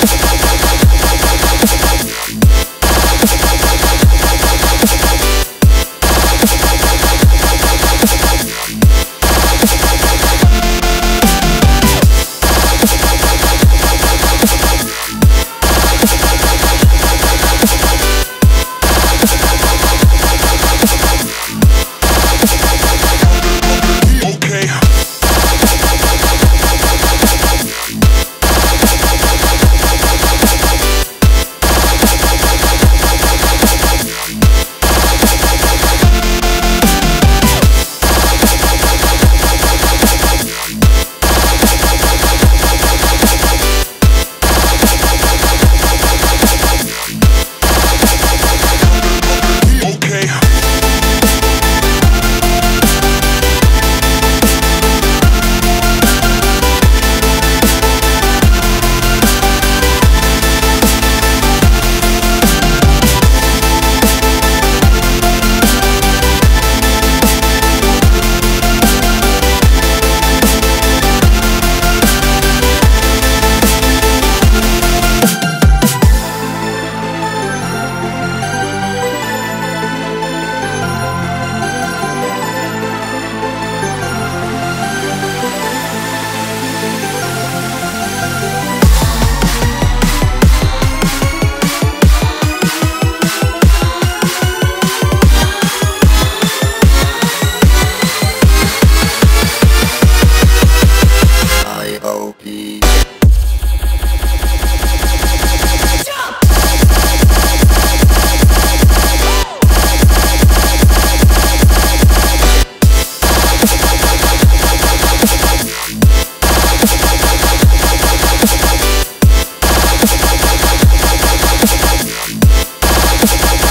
Bye. Okay.